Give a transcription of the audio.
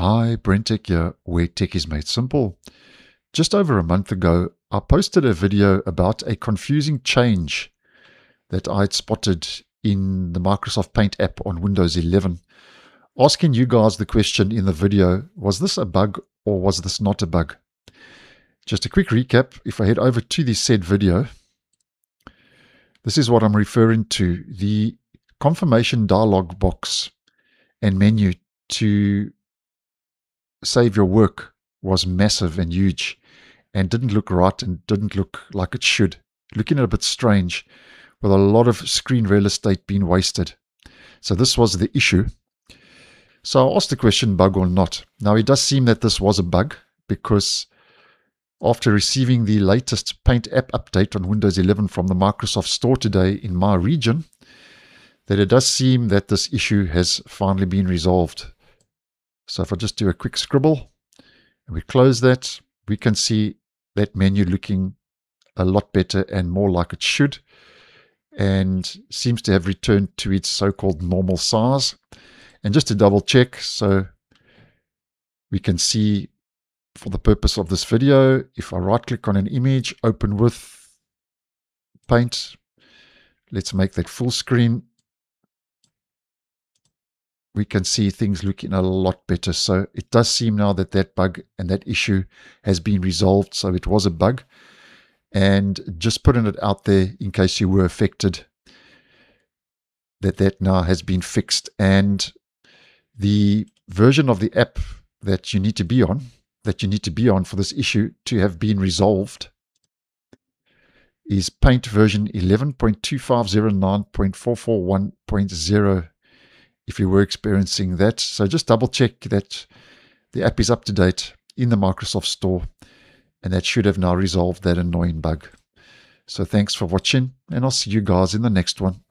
Hi, Brentech here, where tech is made simple. Just over a month ago, I posted a video about a confusing change that I'd spotted in the Microsoft Paint app on Windows 11, asking you guys the question in the video, was this a bug or was this not a bug? Just a quick recap, if I head over to the said video, this is what I'm referring to, the confirmation dialog box and menu to save your work was massive and huge and didn't look right and didn't look like it should. Looking a bit strange with a lot of screen real estate being wasted. So this was the issue. So I asked the question bug or not. Now it does seem that this was a bug because after receiving the latest Paint app update on Windows 11 from the Microsoft Store today in my region, that it does seem that this issue has finally been resolved. So if I just do a quick scribble and we close that, we can see that menu looking a lot better and more like it should and seems to have returned to its so-called normal size. And just to double check, so we can see for the purpose of this video, if I right click on an image, open with paint, let's make that full screen we can see things looking a lot better. So it does seem now that that bug and that issue has been resolved. So it was a bug. And just putting it out there in case you were affected, that that now has been fixed. And the version of the app that you need to be on, that you need to be on for this issue to have been resolved is Paint version 11.2509.441.0 if you were experiencing that. So just double check that the app is up to date in the Microsoft Store, and that should have now resolved that annoying bug. So thanks for watching, and I'll see you guys in the next one.